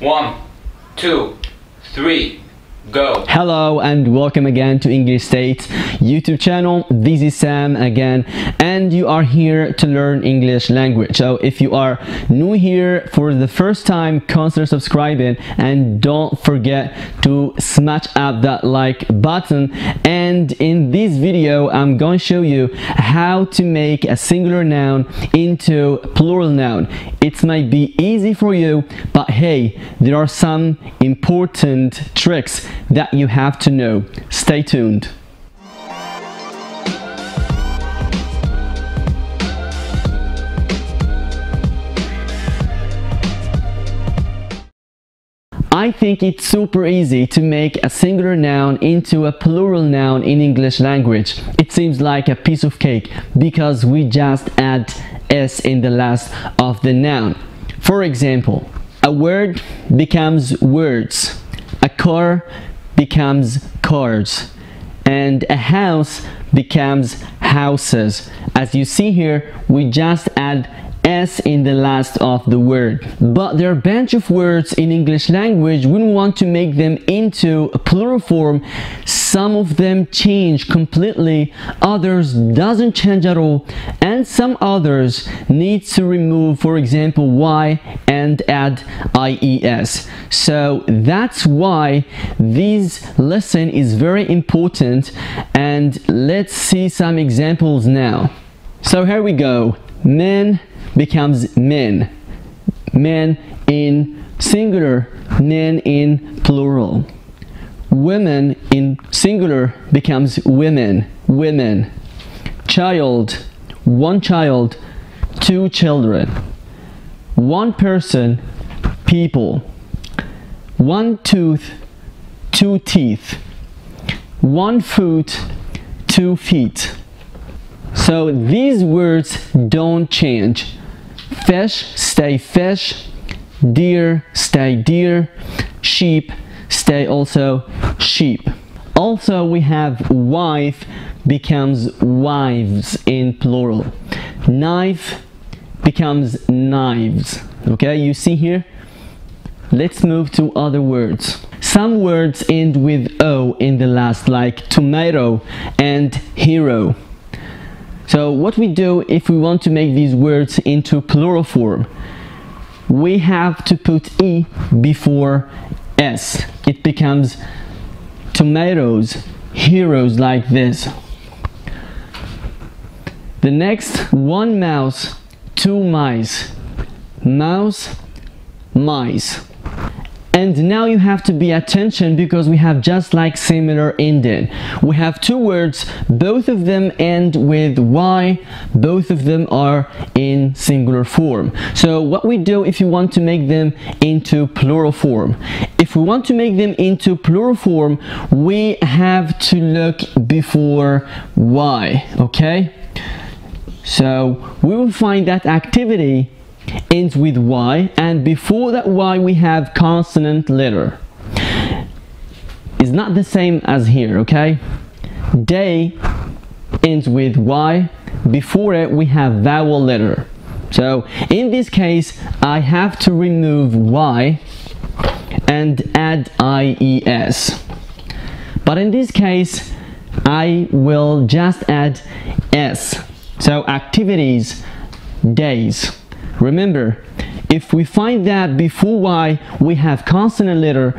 One, two, three, go. Hello and welcome again to English State YouTube channel. This is Sam again and you are here to learn English language. So if you are new here for the first time, consider subscribing and don't forget to smash up that like button. And in this video, I'm going to show you how to make a singular noun into plural noun. It might be easy for you, but hey, there are some important tricks that you have to know. Stay tuned. I think it's super easy to make a singular noun into a plural noun in English language. It seems like a piece of cake because we just add s in the last of the noun. For example, a word becomes words, a car becomes cars, and a house becomes houses. As you see here, we just add s in the last of the word. But there are a bunch of words in English language we want to make them into a plural form. Some of them change completely, others doesn't change at all, and some others need to remove, for example, y and add ies. So that's why this lesson is very important and let's see some examples now. So here we go. Men becomes men. Men in singular, men in plural. Women in singular becomes women, women. Child, one child, two children. One person, people. One tooth, two teeth. One foot, two feet. So these words don't change. Fish stay fish, deer stay deer, sheep stay also sheep. Also we have wife becomes wives in plural. Knife becomes knives. Okay, you see here? Let's move to other words. Some words end with O in the last like tomato and hero. So what we do if we want to make these words into plural form, we have to put E before S. It becomes tomatoes, heroes like this. The next, one mouse, two mice. Mouse, mice. And now you have to be attention because we have just like similar ending we have two words both of them end with y both of them are in singular form. So what we do if you want to make them into plural form? If we want to make them into plural form we have to look before y okay so we will find that activity ends with y and before that y we have consonant letter. It's not the same as here okay? Day ends with y. Before it we have vowel letter. So in this case I have to remove y and add ies but in this case I will just add s so activities days Remember, if we find that before y we have consonant letter,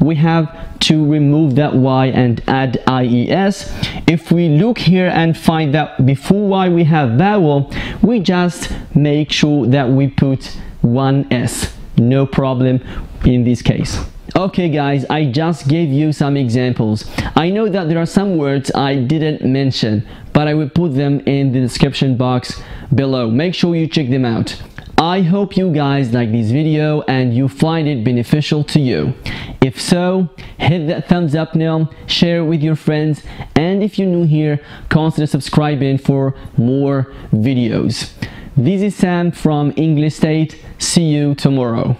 we have to remove that y and add ies. If we look here and find that before y we have vowel, we just make sure that we put one s. No problem in this case. Okay guys, I just gave you some examples. I know that there are some words I didn't mention, but I will put them in the description box below. Make sure you check them out. I hope you guys like this video and you find it beneficial to you. If so, hit that thumbs up now, share it with your friends, and if you're new here, consider subscribing for more videos. This is Sam from English State. See you tomorrow.